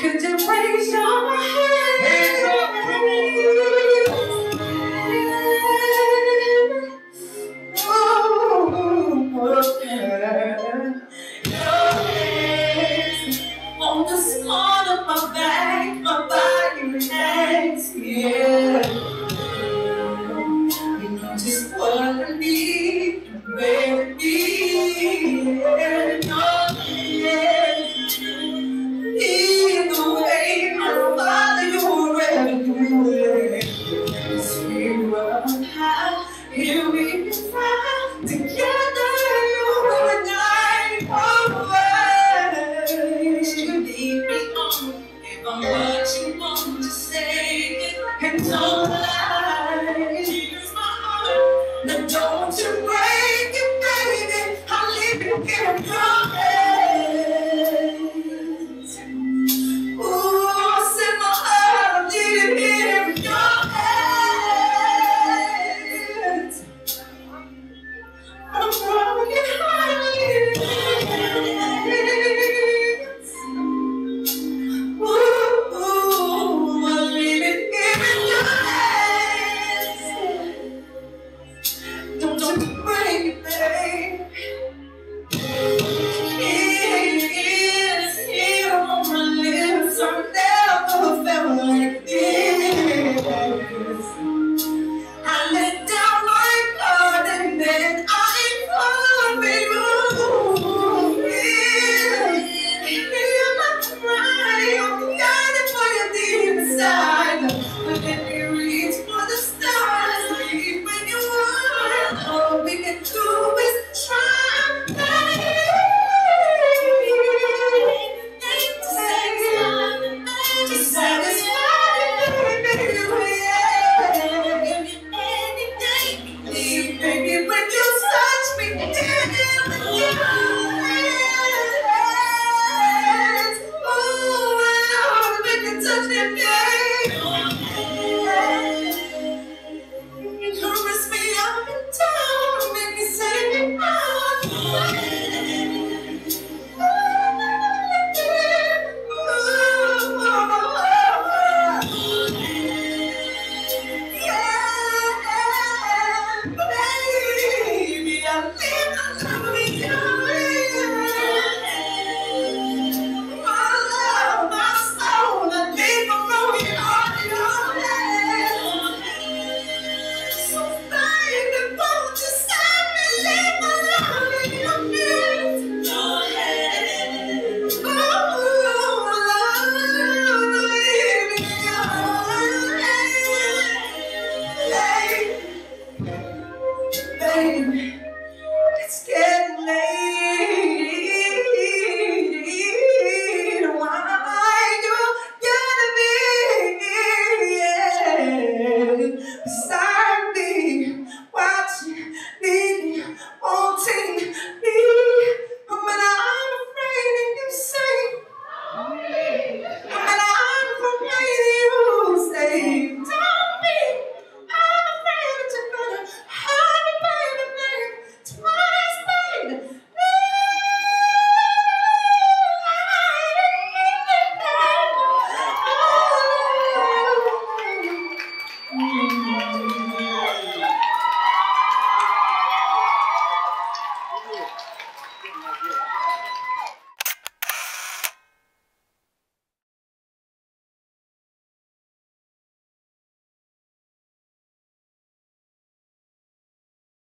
Could you raise your hands? Here we together, you and me if I'm what you want say it and don't lie. My now don't you break it, baby. I'll leave you here.